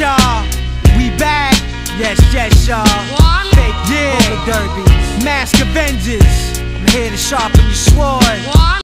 y'all. We back. Yes, yes, y'all. What? Fake yeah. Derby. Mask Avengers. I'm here to sharpen your sword. One.